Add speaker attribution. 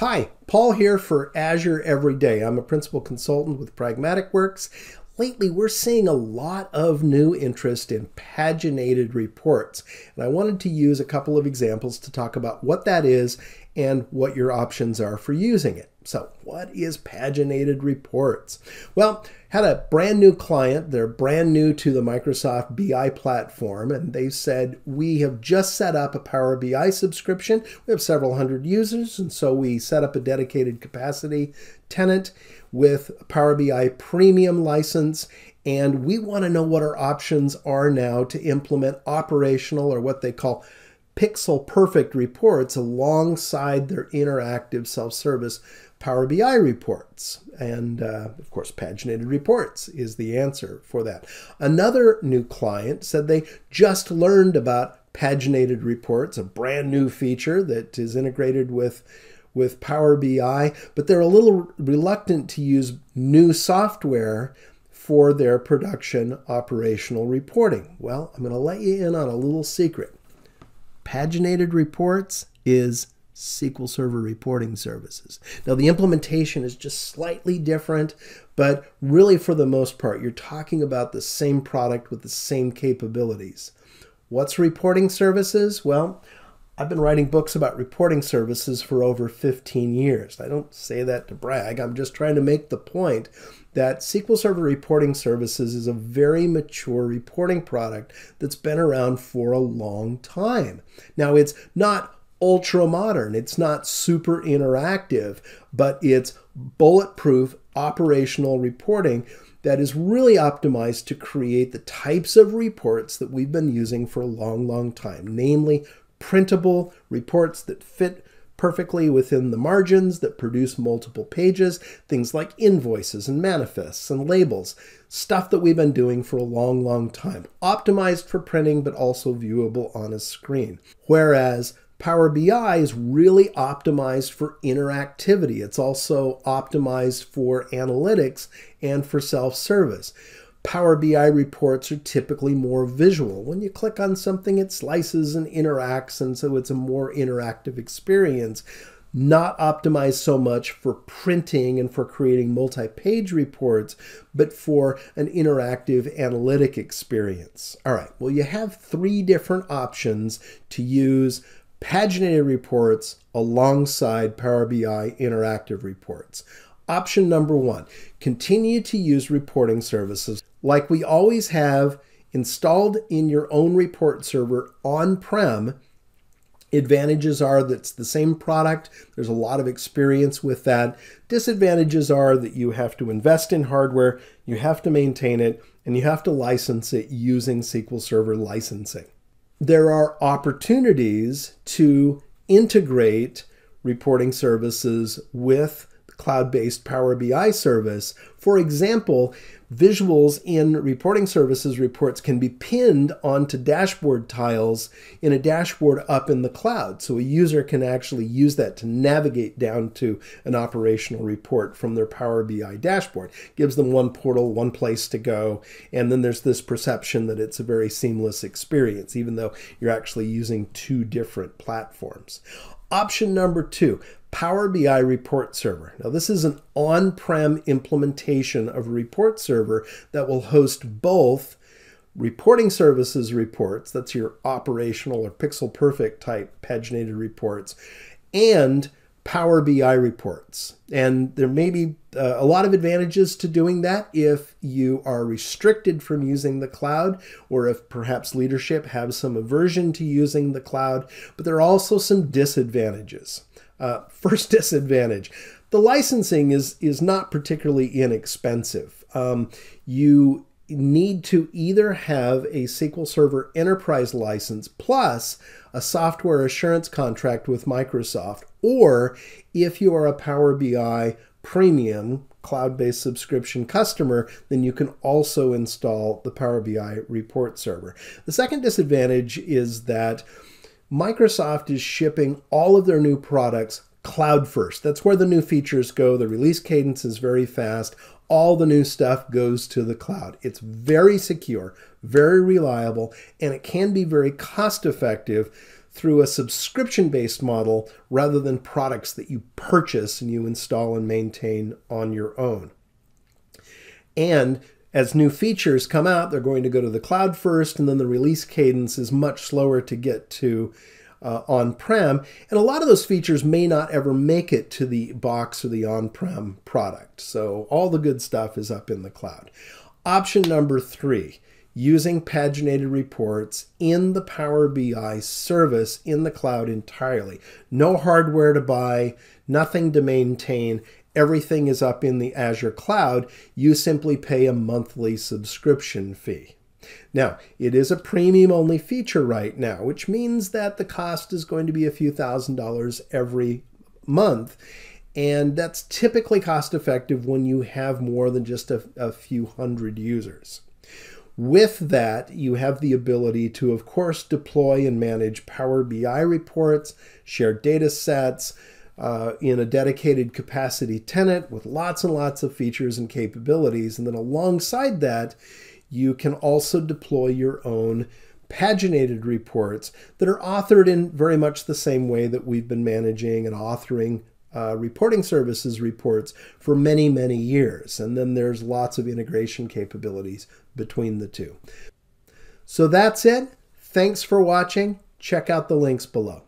Speaker 1: Hi, Paul here for Azure Every Day. I'm a principal consultant with Pragmatic Works. Lately, we're seeing a lot of new interest in paginated reports, and I wanted to use a couple of examples to talk about what that is and what your options are for using it. So, what is paginated reports? Well, had a brand new client. They're brand new to the Microsoft BI platform, and they said, We have just set up a Power BI subscription. We have several hundred users, and so we set up a dedicated capacity tenant with Power BI premium license. And we want to know what our options are now to implement operational or what they call pixel perfect reports alongside their interactive self service Power BI reports. And uh, of course, paginated reports is the answer for that. Another new client said they just learned about paginated reports, a brand new feature that is integrated with with Power BI, but they're a little reluctant to use new software for their production operational reporting. Well, I'm going to let you in on a little secret. Paginated reports is SQL Server reporting services. Now, the implementation is just slightly different, but really, for the most part, you're talking about the same product with the same capabilities. What's reporting services? Well, I've been writing books about reporting services for over 15 years. I don't say that to brag. I'm just trying to make the point that SQL Server Reporting Services is a very mature reporting product that's been around for a long time. Now, it's not ultra modern. It's not super interactive, but it's bulletproof operational reporting that is really optimized to create the types of reports that we've been using for a long, long time, namely printable reports that fit perfectly within the margins that produce multiple pages, things like invoices and manifests and labels, stuff that we've been doing for a long, long time. Optimized for printing, but also viewable on a screen. Whereas Power BI is really optimized for interactivity. It's also optimized for analytics and for self-service. Power BI reports are typically more visual. When you click on something, it slices and interacts, and so it's a more interactive experience. Not optimized so much for printing and for creating multi page reports, but for an interactive analytic experience. All right, well, you have three different options to use paginated reports alongside Power BI interactive reports. Option number one, continue to use reporting services like we always have installed in your own report server on-prem. Advantages are that it's the same product. There's a lot of experience with that. Disadvantages are that you have to invest in hardware, you have to maintain it, and you have to license it using SQL Server licensing there are opportunities to integrate reporting services with cloud-based Power BI service. For example, visuals in reporting services reports can be pinned onto dashboard tiles in a dashboard up in the cloud. So a user can actually use that to navigate down to an operational report from their Power BI dashboard. Gives them one portal, one place to go, and then there's this perception that it's a very seamless experience, even though you're actually using two different platforms. Option number two, Power BI Report Server. Now, this is an on prem implementation of a report server that will host both reporting services reports, that's your operational or pixel perfect type paginated reports, and Power BI reports. And there may be uh, a lot of advantages to doing that if you are restricted from using the cloud or if perhaps leadership has some aversion to using the cloud, but there are also some disadvantages. Uh, first disadvantage the licensing is, is not particularly inexpensive. Um, you need to either have a SQL Server Enterprise license plus a software assurance contract with Microsoft, or if you are a Power BI premium cloud based subscription customer, then you can also install the Power BI report server. The second disadvantage is that Microsoft is shipping all of their new products cloud first. That's where the new features go. The release cadence is very fast all the new stuff goes to the cloud. It's very secure, very reliable, and it can be very cost effective through a subscription based model rather than products that you purchase and you install and maintain on your own. And as new features come out, they're going to go to the cloud first, and then the release cadence is much slower to get to uh, on prem. And a lot of those features may not ever make it to the box or the on prem product. So all the good stuff is up in the cloud. Option number three using paginated reports in the Power BI service in the cloud entirely. No hardware to buy, nothing to maintain. Everything is up in the Azure cloud. You simply pay a monthly subscription fee. Now, it is a premium only feature right now, which means that the cost is going to be a few thousand dollars every month. And that's typically cost effective when you have more than just a, a few hundred users. With that, you have the ability to, of course, deploy and manage Power BI reports, share data sets uh, in a dedicated capacity tenant with lots and lots of features and capabilities. And then alongside that, you can also deploy your own paginated reports that are authored in very much the same way that we've been managing and authoring uh, reporting services reports for many, many years. And then there's lots of integration capabilities between the two. So that's it. Thanks for watching. Check out the links below.